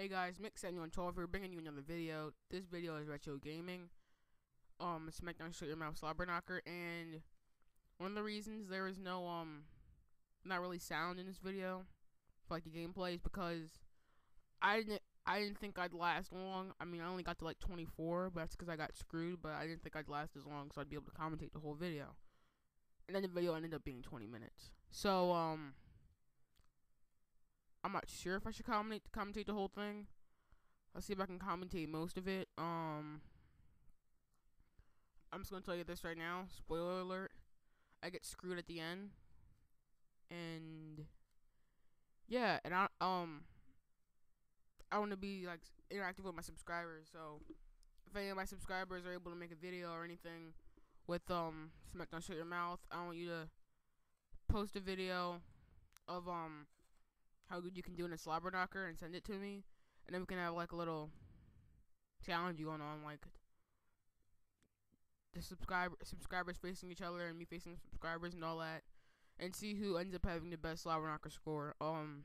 Hey guys, Mick Samuel 12 here, bringing you another video. This video is retro gaming. Um, SmackDown Shut Your Mouth Slobber Knocker, and one of the reasons there is no um, not really sound in this video for like the gameplay is because I didn't I didn't think I'd last long. I mean, I only got to like 24, but that's because I got screwed. But I didn't think I'd last as long, so I'd be able to commentate the whole video. And then the video ended up being 20 minutes. So um. I'm not sure if I should commentate commentate the whole thing. Let's see if I can commentate most of it. Um, I'm just gonna tell you this right now. Spoiler alert: I get screwed at the end, and yeah, and I um, I want to be like interactive with my subscribers. So if any of my subscribers are able to make a video or anything with um SmackDown Shut Your Mouth, I want you to post a video of um how good you can do in a slobber knocker and send it to me, and then we can have like a little challenge going on, like the subscriber subscribers facing each other and me facing subscribers and all that, and see who ends up having the best slobber knocker score. Um,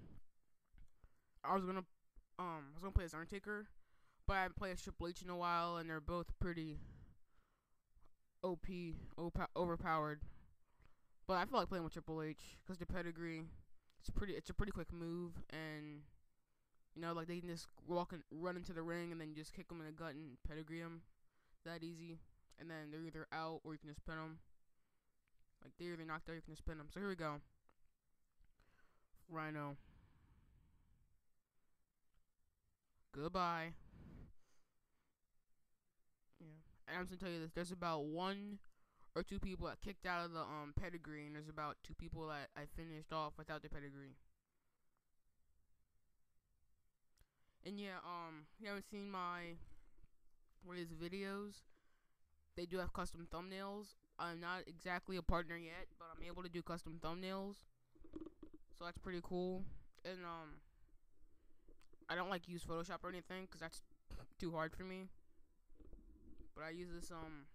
I was gonna um I was gonna play as Undertaker, but I haven't played as Triple H in a while, and they're both pretty OP, overpowered. But I feel like playing with Triple H because the pedigree it's pretty. It's a pretty quick move, and you know, like they can just walk and run into the ring, and then just kick them in the gut and pedigree them. That easy, and then they're either out or you can just pin them. Like they're either knocked out, you can just pin them. So here we go. Rhino. Goodbye. Yeah, and I'm just gonna tell you this. There's about one or two people that kicked out of the um pedigree, and there's about two people that I finished off without the pedigree. And yeah, um, you haven't seen my what is videos? They do have custom thumbnails. I'm not exactly a partner yet, but I'm able to do custom thumbnails, so that's pretty cool. And um, I don't like use Photoshop or anything because that's too hard for me. But I use this um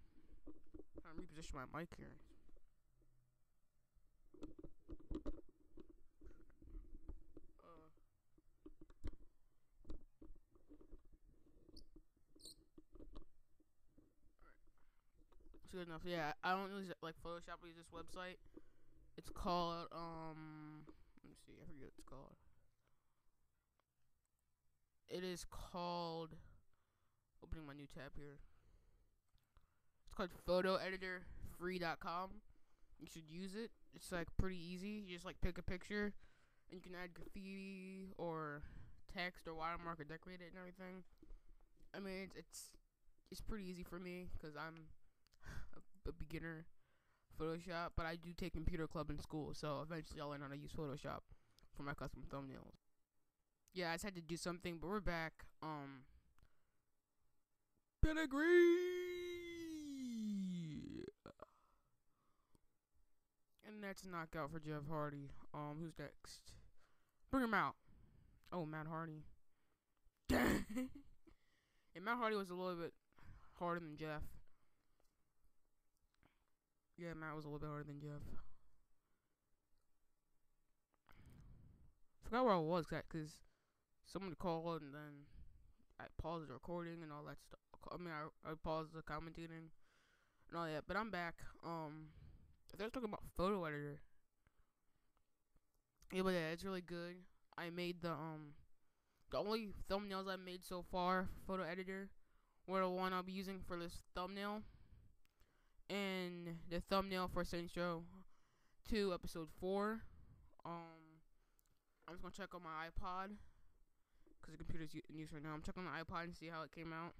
trying to reposition my mic here. Uh. It's good enough. Yeah, I don't use like Photoshop. I use this website. It's called um. Let me see. I forget what it's called. It is called. Opening my new tab here called photoeditorfree.com. You should use it. It's like pretty easy. You just like pick a picture and you can add graffiti or text or watermark or decorate it and everything. I mean, it's it's, it's pretty easy for me because I'm a, a beginner Photoshop, but I do take computer club in school, so eventually I'll learn how to use Photoshop for my custom thumbnails. Yeah, I just had to do something, but we're back. Um, pedigree. And that's a knockout for Jeff Hardy. Um, who's next? Bring him out. Oh, Matt Hardy. and Matt Hardy was a little bit harder than Jeff. Yeah, Matt was a little bit harder than Jeff. Forgot where I was at because someone called and then I paused the recording and all that stuff. I mean, I, I paused the commentating and all that. But I'm back. Um, they're talking about photo editor. Yeah, but yeah, it's really good. I made the um the only thumbnails I made so far photo editor were the one I'll be using for this thumbnail. And the thumbnail for Saints Row 2 episode 4. Um I'm just gonna check on my iPod because the computer's in use right now. I'm checking the iPod and see how it came out.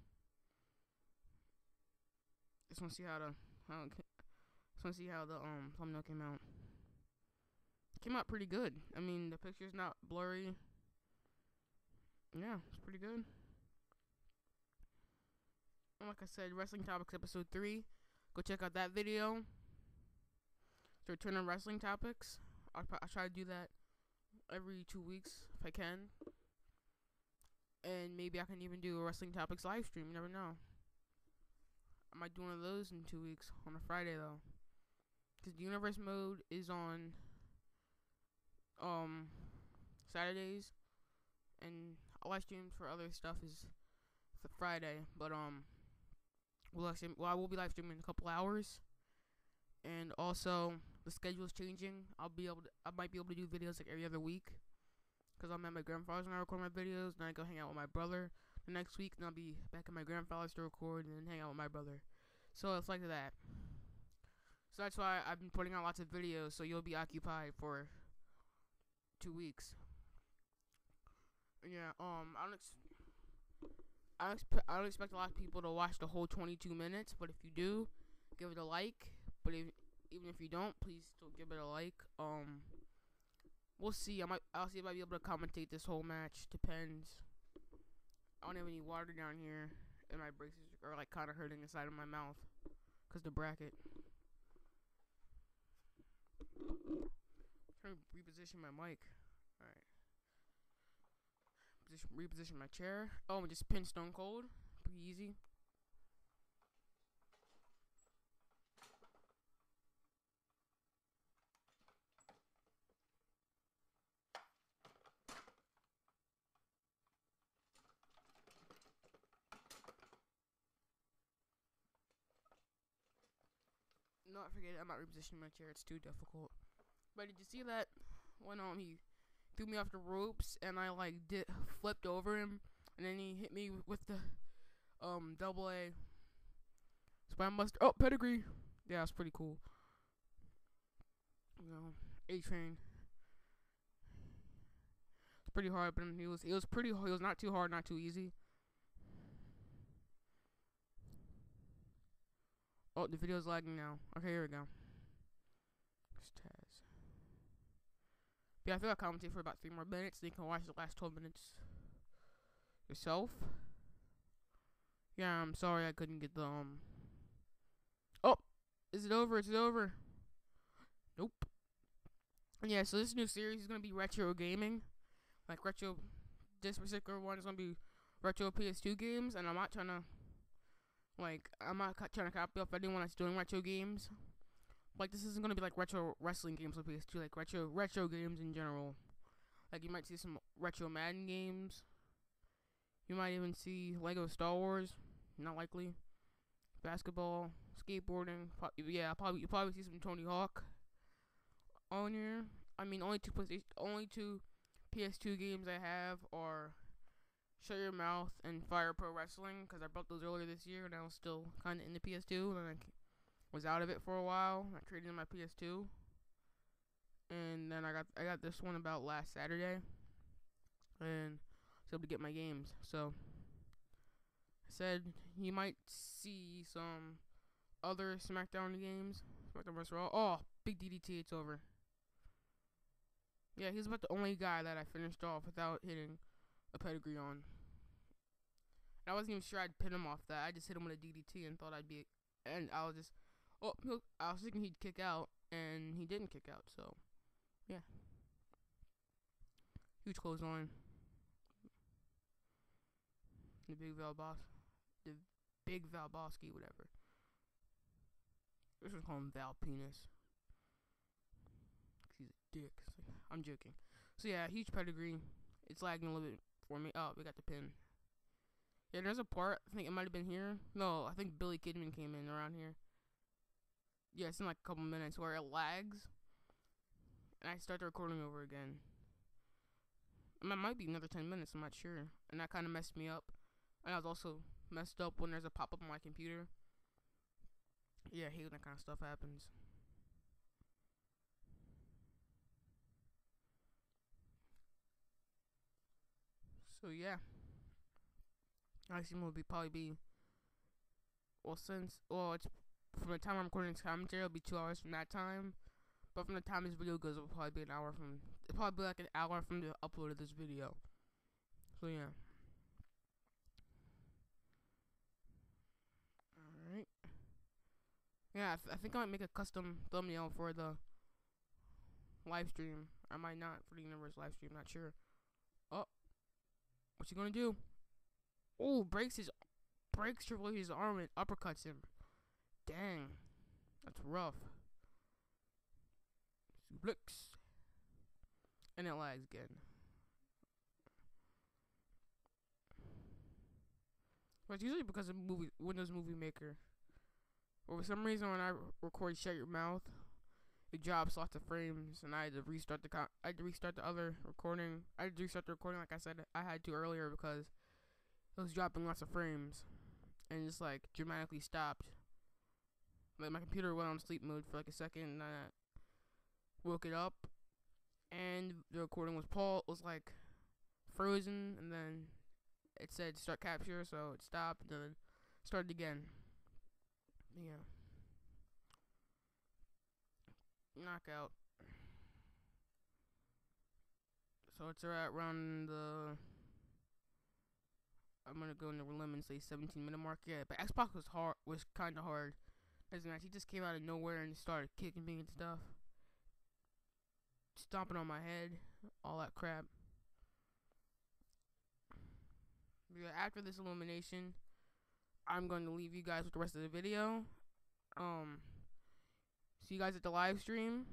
Just wanna see how the how it just want to see how the um thumbnail came out. Came out pretty good. I mean, the picture's not blurry. Yeah, it's pretty good. And like I said, Wrestling Topics episode 3. Go check out that video. So return on wrestling topics. I'll, I'll try to do that every two weeks if I can. And maybe I can even do a wrestling topics live stream. You never know. I might do one of those in two weeks on a Friday though because the universe mode is on um Saturdays, and live stream for other stuff is Friday, but um, we'll live stream, well I will be live streaming in a couple hours, and also the schedule is changing. I'll be able to, I might be able to do videos like every other week, cause I'm at my grandfather's and I record my videos. Then I go hang out with my brother the next week, and I'll be back at my grandfather's to record and then hang out with my brother. So it's like that. So that's why I've been putting out lots of videos, so you'll be occupied for two weeks. Yeah, um, I don't, ex- I don't, expe- I don't expect a lot of people to watch the whole 22 minutes, but if you do, give it a like. But if, even if you don't, please still give it a like. Um, we'll see. I might, I'll see if I'll be able to commentate this whole match. Depends. I don't have any water down here, and my braces are like kind of hurting inside of my mouth, cause the bracket. Trying to reposition my mic. Alright. Position, reposition my chair. Oh, just pin Stone Cold. Pretty easy. No, forget it. I'm not repositioning my chair. It's too difficult. But did you see that when um he threw me off the ropes and I like did flipped over him and then he hit me with the um double A spine buster. Oh, pedigree. Yeah, it's pretty cool. You know, A train. It's pretty hard, but he was it was pretty. It was not too hard, not too easy. Oh, the video's lagging now. Okay, here we go. It's Taz. Yeah, I feel like I'll commentate for about three more minutes. Then you can watch the last 12 minutes yourself. Yeah, I'm sorry I couldn't get the, um... Oh! Is it over? Is it over? Nope. Yeah, so this new series is going to be retro gaming. Like, retro... This particular one is going to be retro PS2 games, and I'm not trying to like, I'm not trying to copy off anyone that's doing retro games. Like, this isn't gonna be like retro wrestling games on PS2, like retro retro games in general. Like, you might see some retro Madden games. You might even see Lego Star Wars. Not likely. Basketball, skateboarding. Pro- yeah, probably you probably see some Tony Hawk on here. I mean, only two PlayStation, only two PS2 games I have are Shut Your Mouth and Fire Pro Wrestling because I bought those earlier this year and I was still kind of in the PS2 and I was out of it for a while. I traded in my PS2 and then I got I got this one about last Saturday and was able to get my games. So I said you might see some other SmackDown games. SmackDown vs. Raw. Oh, big DDT, it's over. Yeah, he's about the only guy that I finished off without hitting a pedigree on. And I wasn't even sure I'd pin him off that. I just hit him with a DDT and thought I'd be, and I was just, oh, I was thinking he'd kick out, and he didn't kick out. So, yeah, huge clothesline. The big Val Boss, the big Val Bosky, whatever. This is call him Val Penis. He's a dick. I'm joking. So yeah, huge pedigree. It's lagging a little bit for me. Oh, we got the pin. Yeah, there's a part. I think it might have been here. No, I think Billy Kidman came in around here. Yeah, it's in like a couple minutes where it lags. And I start the recording over again. And it might be another 10 minutes, I'm not sure. And that kind of messed me up. And I was also messed up when there's a pop up on my computer. Yeah, I hate when that kind of stuff happens. So yeah, Maximum will be probably be well since well it's from the time I'm recording this commentary it'll be two hours from that time, but from the time this video goes it'll probably be an hour from it'll probably be like an hour from the upload of this video. So yeah. All right. Yeah, I, th- I think I might make a custom thumbnail for the live stream. I might not for the universe live stream. Not sure. What's he gonna do? Oh, breaks his breaks Triple H's arm and uppercuts him. Dang, that's rough. Suplex, and it lags again. But it's usually because of movie Windows Movie Maker. Or for some reason when I record Shut Your Mouth, it drops lots of frames, and I had to restart the I had to restart the other recording. I had to restart the recording like I said I had to earlier because it was dropping lots of frames, and just like dramatically stopped. Like my computer went on sleep mode for like a second, and I woke it up, and the recording was Paul was like frozen, and then it said start capture, so it stopped, and then started again. Yeah. Knockout. So it's around the. I'm gonna go in the limb and say 17 minute mark. Yeah, but X-Pac was hard. Was kind of hard. As in, he just came out of nowhere and started kicking me and stuff, stomping on my head, all that crap. Yeah, after this elimination, I'm going to leave you guys with the rest of the video. Um, see you guys at the live stream.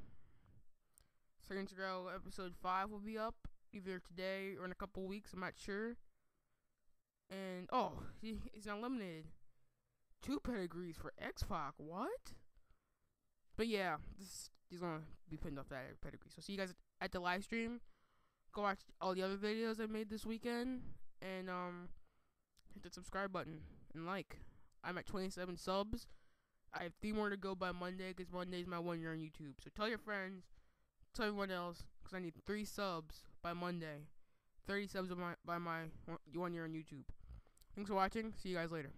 Saints Row episode 5 will be up either today or in a couple weeks. I'm not sure. And, oh, he's not eliminated. Two pedigrees for X-Pac. What? But yeah, this he's gonna be pinned off that pedigree. So see you guys at the live stream. Go watch all the other videos I made this weekend and um hit the subscribe button and like. I'm at 27 subs. I have three more to go by Monday because Monday is my one year on YouTube. So tell your friends, tell everyone else because I need three subs by Monday. 30 subs by my, by my one year on YouTube. Thanks for watching. See you guys later.